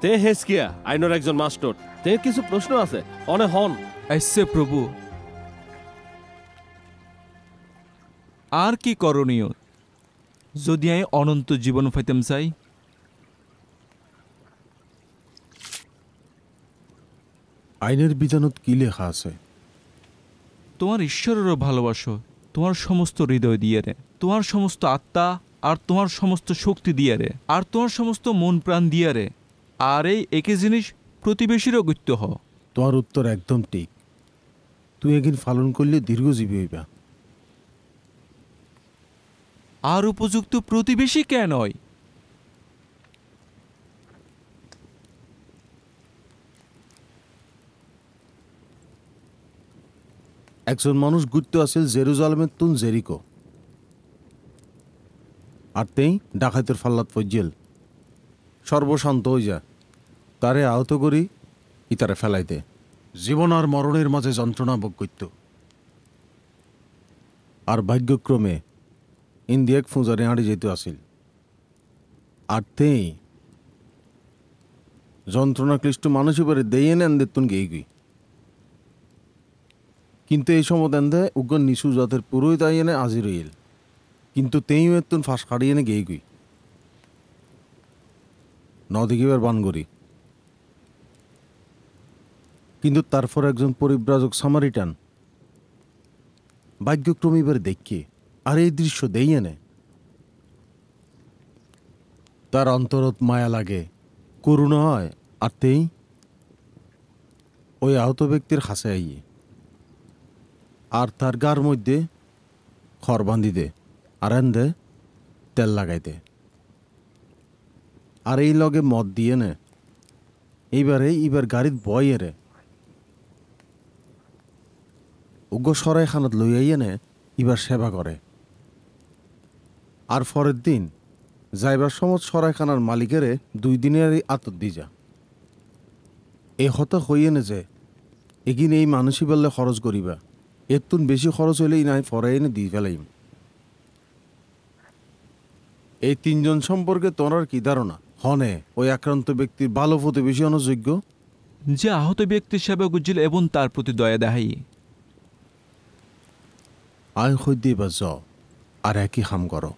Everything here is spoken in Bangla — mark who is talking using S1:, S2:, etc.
S1: তে হেসকিয়া আইনের একজন মাস্টার। তে কিছু প্রশ্ন আছে? অনে হন।
S2: আইসে প্রভু। আর কি করণীয়? যদি আমি অনন্ত জীবন পাইতাম চাই?
S3: আইনের বিধানত কি লেখা আছে?
S2: তোমার ঈশ্বরেরও ভালোবাসো তোমার সমস্ত হৃদয় দিয়ে রে। তোমার সমস্ত আত্মা আর তোমার সমস্ত শক্তি দিয়ে রে। আর তোমার সমস্ত মন প্রাণ দিয়ে রে। আর এই একই জিনিস প্রতিবেশীরও গত্য হ।
S3: তোমার উত্তর একদম ঠিক। তুই একদিন পালন করলে দীর্ঘজীবী হইবা।
S2: আর উপযুক্ত প্রতিবেশী কেন নয়?
S3: একজন মানুষ ঘুরতে আসিল জেরুজালেমের তুন জেরিকো। আর তেই ডাকাতের ফাল্লাত ফজ্জেল। সর্বশান্ত হয়ে যা। তারে আহত করি ইতারে ফেলাই দে। জীবন আর মরণের মাঝে যন্ত্রণা ভোগ করত আর ভাগ্যক্রমে ইন্দিয়াক ফুঁজারে হাঁড়ি যেতে আসিল। আর তেই যন্ত্রণা ক্লিষ্ট মানুষ এবারে দেই এনে তুন গেই গই। কিন্তু এই সময় দেন্দে উগ্র নিশু জাতের পুরোই তাই এনে আজি রইল কিন্তু তেই এতুন ফাঁস কাড়ি এনে গেই গুই। নদিকিবার বান করি কিন্তু তারপর একজন পরিব্রাজক সামারিটান ভাগ্যক্রমে এবার দেখি আর এই দৃশ্য দেই এনে? তার অন্তরত মায়া লাগে, করুণ হয়, আর তেই? ওই আহত ব্যক্তির হাসে আইয়ে, আর তার গার মধ্যে খড় বান্ধি দে, আর দে, তেল লাগাই দে। আর এই লগে মদ দিয়ে নে। এইবারে, এইবার গাড়িত বয়ে রে উগ্র সরাই খানত লই আইয়ে নে এবার সেবা করে। আর পরের দিন যাইবার সময় সরাইখানার মালিকেরে দুই দিনের আতত দি যা। এ হত হইয়ে নে যে, এগিন এই মানুষই বললে খরচ করিবা। এর তুন বেশি খরচ হইলেই নাই ফরে এনে দিয়ে ফেলাইম। এই তিনজন সম্পর্কে তোর কি ধারণা? হনে ওই আক্রান্ত ব্যক্তির ভালো প্রতিবেশী অনুযোগ্য?
S2: যে আহত ব্যক্তির সেবা গুজিল এবং তার প্রতি দয়া দেখাই।
S3: আয় হইতে বা য আর একই হাম করো।